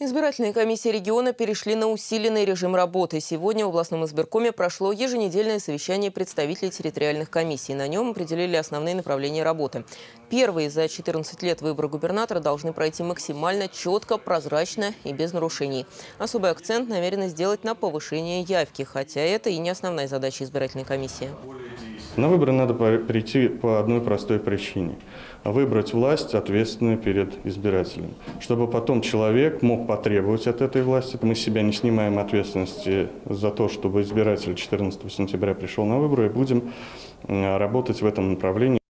Избирательные комиссии региона перешли на усиленный режим работы. Сегодня в областном избиркоме прошло еженедельное совещание представителей территориальных комиссий. На нем определили основные направления работы. Первые за 14 лет выборы губернатора должны пройти максимально четко, прозрачно и без нарушений. Особый акцент намерены сделать на повышение явки, хотя это и не основная задача избирательной комиссии. На выборы надо прийти по одной простой причине – выбрать власть, ответственную перед избирателем, чтобы потом человек мог потребовать от этой власти. Мы себя не снимаем ответственности за то, чтобы избиратель 14 сентября пришел на выборы, и будем работать в этом направлении.